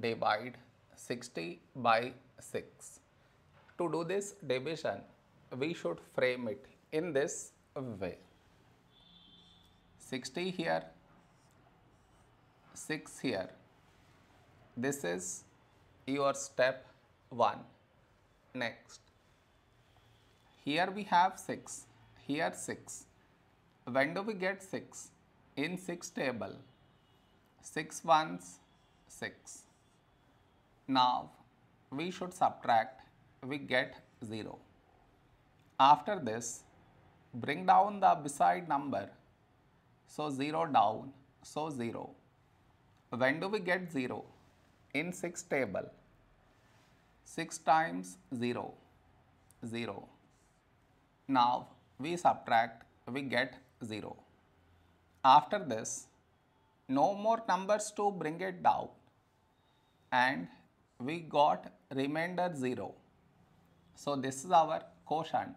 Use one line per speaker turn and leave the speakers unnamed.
divide 60 by 6. To do this division, we should frame it in this way. 60 here, 6 here. This is your step 1. Next, here we have 6, here 6. When do we get 6? In 6 table, 6 ones 6. Now we should subtract, we get 0. After this, bring down the beside number. So 0 down, so 0. When do we get 0? In 6 table, 6 times 0, 0. Now we subtract, we get 0. After this, no more numbers to bring it down and we got remainder 0. So this is our quotient